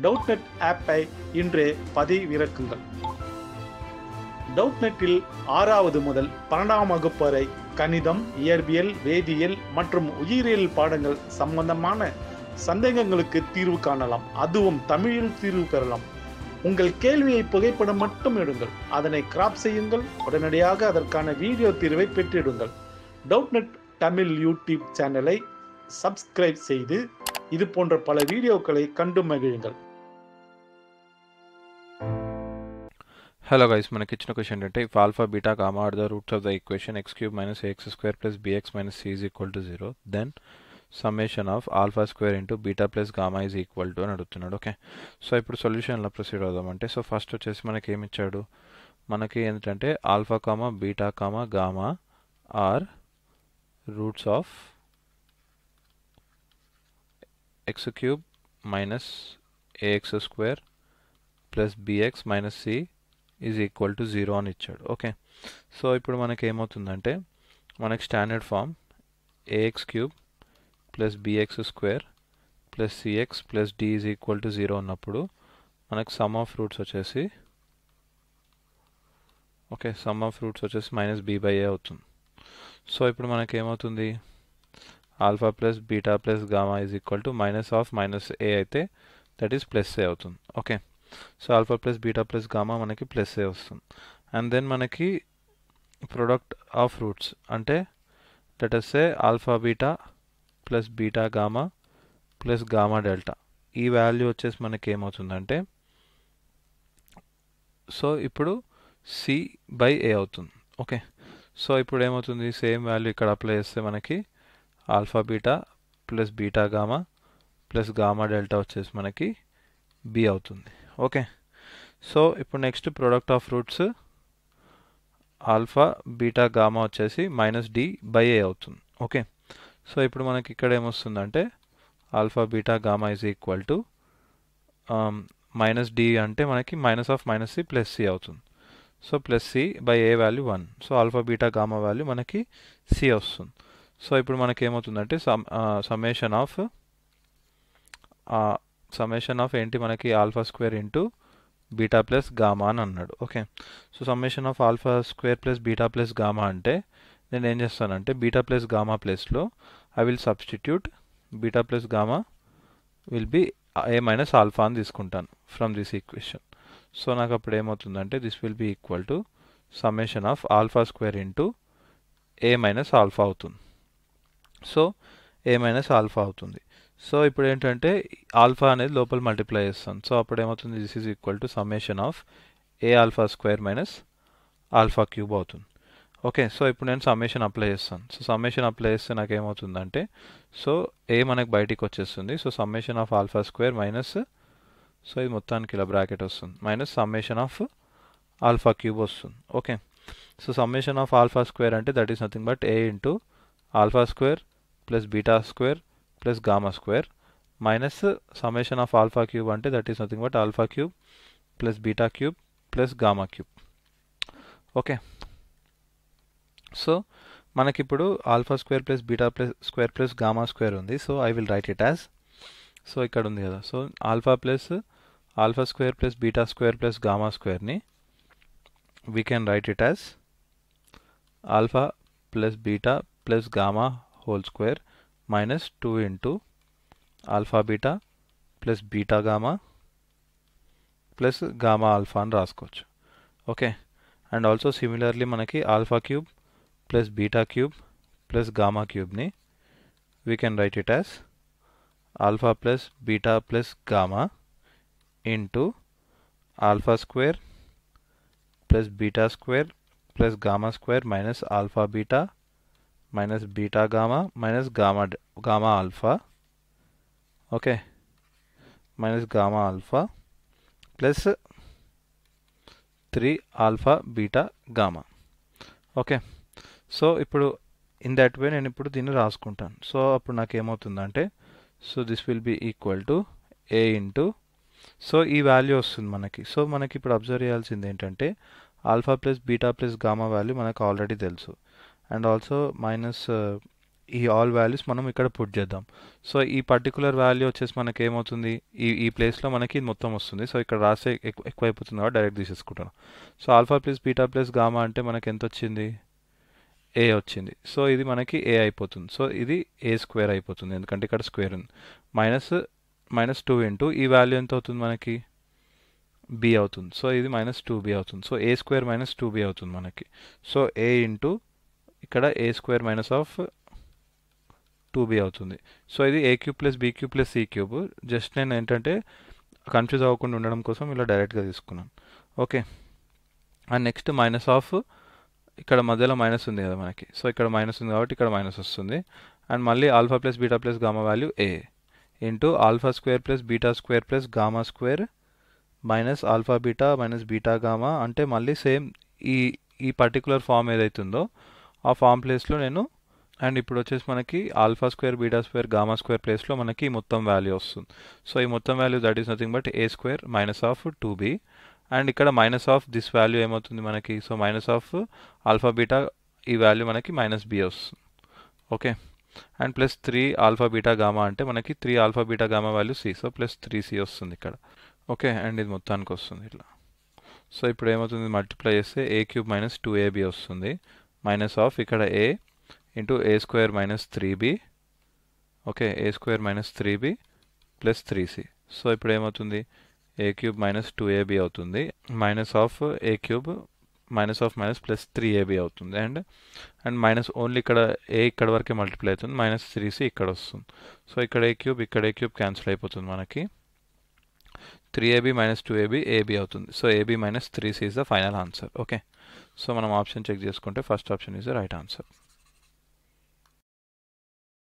டவுட்நெட் ஆப்பை இன்றே பதிவிறக்குங்கள். டவுட்நெட்டில் ஆறாவது முதல் பன்னெண்டாம் வகுப்பு வரை கணிதம் இயற்பியல் வேதியியல் மற்றும் உயிரியல் பாடங்கள் சம்பந்தமான சந்தேகங்களுக்கு தீர்வு காணலாம். அதுவும் தமிழில் தீர்வு பெறலாம். உங்கள் கேள்வியை புகைப்படம் மட்டும் எடுங்கள். அதனை கிராப் செய்யுங்கள். உடனடியாக அதற்கான வீடியோ தீர்வை பெற்றிடுங்கள். டவுட்நெட் தமிழ் யூடியூப் சேனலை சப்ஸ்கிரைப் செய்து இது போன்ற பல வீடியோக்களை கண்டு மகிழுங்கள். హలో గైస్ మనకి ఇచ్చిన క్వశ్చన్ ఏంటంటే if alpha beta comma are the roots of the equation x cube minus x square plus bx minus c is equal to zero then summation of alpha square into beta plus gamma is equal to అని అడుగుతున్నాడు okay so ఇప్పుడు సొల్యూషన్లో proceed అవుదామంటే so first వచ్చేసి మనకి ఏమి ఇచ్చాడు? మనకి ఏంటంటే alpha comma beta comma gamma are roots of x cube minus a x square plus bx minus c is equal to zero అని ఇచ్చాడు. ఓకే సో ఇప్పుడు మనకి ఏమవుతుందంటే మనకి standard form ax cube plus bx square plus cx plus d is equal to zero ఉన్నప్పుడు మనకు sum of roots వచ్చేసి okay sum of roots వచ్చేసి మైనస్ బి బై ఏ అవుతుంది. సో ఇప్పుడు మనకి ఏమవుతుంది? Alpha plus beta plus gamma is equal to minus of minus a అయితే that is plus a అవుతుంది. Okay. So alpha plus beta plus gamma మనకి plus a వస్తుంది. And then మనకి product of roots అంటే that is a alpha beta plus beta gamma plus gamma delta. ఈ value వచ్చేసి మనకి ఏమవుతుందంటే సో ఇప్పుడు సి బై ఏ అవుతుంది. ఓకే. సో ఇప్పుడు ఏమవుతుంది? సేమ్ వాల్యూ ఇక్కడ అప్లై చేస్తే మనకి alpha beta plus beta gamma plus gamma delta వచ్చేసి మనకి బి అవుతుంది. ఓకే. సో ఇప్పుడు next product of roots alpha beta gamma వచ్చేసి మైనస్ డి బై ఏ అవుతుంది. ఓకే. సో ఇప్పుడు మనకి ఇక్కడ ఏమొస్తుందంటే alpha beta gamma is equal to minus d అంటే మనకి minus of minus c plus c అవుతుంది. So plus c by a value one. So alpha beta gamma value మనకి c వస్తుంది. సో ఇప్పుడు మనకి ఏమవుతుందంటే sum summation of summation of ఏంటి మనకి? Alpha square into beta plus gamma అని అన్నాడు. Okay. So summation of alpha square plus beta plus gamma అంటే నేను ఏం చేస్తానంటే బీటా ప్లస్ గామా ప్లస్లో I will substitute beta plus gamma will be a minus alpha అని తీసుకుంటాను ఫ్రమ్ దిస్ ఈక్వేషన్ సో నాకు అప్పుడు ఏమవుతుందంటే this will be equal to summation of alpha square into a minus alpha అవుతుంది. So a minus alpha అవుతుంది. So ఇప్పుడు ఏంటంటే alpha అనేది లోపల మల్టిప్లై చేస్తాను సో అప్పుడు ఏమవుతుంది this is equal to summation of a alpha square minus alpha cube అవుతుంది. ఓకే సో ఇప్పుడు నేను సమ్మేషన్ అప్లై చేస్తాను. సో సమ్మేషన్ అప్లై చేస్తే నాకు ఏమవుతుందంటే సో ఏ మనకు బయటికి వచ్చేస్తుంది. So summation of alpha square minus so ఇది మొత్తానికి ఇలా బ్రాకెట్ వస్తుంది. Minus summation of alpha cube వస్తుంది. Okay so summation of alpha square అంటే that is nothing but a into alpha square plus beta square plus gamma square minus summation of alpha cube అంటే that is nothing but alpha cube plus beta cube plus gamma cube. Okay. So మనకిప్పుడు alpha square plus beta plus square plus gamma square ఉంది. So I will write it as. So ఇక్కడ ఉంది కదా. So alpha plus alpha square plus beta square plus gamma స్క్వేర్ని we can write it as alpha plus beta plus gamma whole square minus two into alpha beta plus beta gamma plus gamma alpha అని రాసుకోవచ్చు okay and also similarly మనకి alpha cube plus beta cube plus gamma క్యూబ్ని we can write it as alpha plus beta plus gamma into alpha square plus beta square plus gamma square minus alpha beta minus beta gamma minus gamma gamma alpha okay minus gamma alpha plus three alpha beta gamma okay so ఇప్పుడు in that way నేను ఇప్పుడు దీన్ని రాసుకుంటాను. So అప్పుడు నాకు ఏమవుతుందంటే so this will be equal to a into so ఈ value వస్తుంది మనకి. సో మనకి ఇప్పుడు అబ్జర్వ్ చేయాల్సింది ఏంటంటే alpha plus beta plus gamma value మనకు ఆల్రెడీ తెలుసు. అండ్ ఆల్సో మైనస్ ఈ ఆల్ వాల్యూస్ మనం ఇక్కడ పుట్ చేద్దాం. సో ఈ పర్టికులర్ వాల్యూ వచ్చేసి మనకి ఏమవుతుంది ఈ ఈ ప్లేస్లో మనకి ఇది మొత్తం వస్తుంది. సో ఇక్కడ రాసే ఎక్కువ ఎక్కువైపోతుంది కాబట్టి direct తీసేసుకుంటాను. So alpha plus beta plus gamma అంటే మనకి ఎంత వచ్చింది ఏ వచ్చింది. సో ఇది మనకి ఏ అయిపోతుంది. సో ఇది ఏ స్క్వేర్ అయిపోతుంది. ఎందుకంటే ఇక్కడ స్క్వేర్ ఉంది. మైనస్ మైనస్ టూ ఇంటూ ఈ వాల్యూ ఎంత అవుతుంది మనకి? బి అవుతుంది. సో ఇది మైనస్ టూ బి అవుతుంది. So a square minus two b అవుతుంది మనకి. సో ఏ ఇంటూ ఇక్కడ a square minus of two b అవుతుంది. సో ఇది a cube plus b cube plus c cube just నేను ఏంటంటే కన్ఫ్యూజ్ అవ్వకుండా ఉండడం కోసం ఇలా డైరెక్ట్గా తీసుకున్నాను. Okay and next minus of ఇక్కడ మధ్యలో మైనస్ ఉంది కదా మనకి. సో ఇక్కడ మైనస్ ఉంది కాబట్టి ఇక్కడ మైనస్ వస్తుంది. అండ్ మళ్ళీ alpha plus beta plus gamma value a into alpha square plus beta square plus gamma square minus alpha beta minus beta gamma అంటే మళ్ళీ సేమ్ ఈ ఈ పర్టికులర్ ఫామ్ ఏదైతుందో ఆ ఫామ్ ప్లేస్లో నేను అండ్ ఇప్పుడు వచ్చేసి మనకి alpha square beta square gamma square ప్లేస్లో మనకి మొత్తం వాల్యూ వస్తుంది. సో ఈ మొత్తం value that is nothing but a square minus of two b. And ఇక్కడ మైనస్ ఆఫ్ దిస్ వాల్యూ ఏమవుతుంది మనకి? So minus of alpha beta ఈ వాల్యూ మనకి మైనస్ బి వస్తుంది. Okay? And plus three alpha beta gamma అంటే మనకి three alpha beta gamma value c. So plus three c వస్తుంది ఇక్కడ. ఓకే? అండ్ ఇది మొత్తానికి వస్తుంది ఇట్లా. సో ఇప్పుడు ఏమవుతుంది? మల్టిప్లై చేస్తే a cube minus two a b వస్తుంది. మైనస్ ఆఫ్ ఇక్కడ a into a square minus three b okay a square minus three b plus three c so ఇప్పుడు ఏమవుతుంది? A cube minus two a b అవుతుంది. Minus of a cube minus of minus plus three a b అవుతుంది. And and minus only ఇక్కడ ఏ ఇక్కడ వరకే multiply అవుతుంది. Minus three c ఇక్కడ వస్తుంది. సో ఇక్కడ ఏ క్యూబ్ ఇక్కడ ఏ క్యూబ్ క్యాన్సిల్ అయిపోతుంది మనకి. Three a b minus two a b a b అవుతుంది. So a b minus three c is the final answer okay so మనం option check చేసుకుంటే first option is the right answer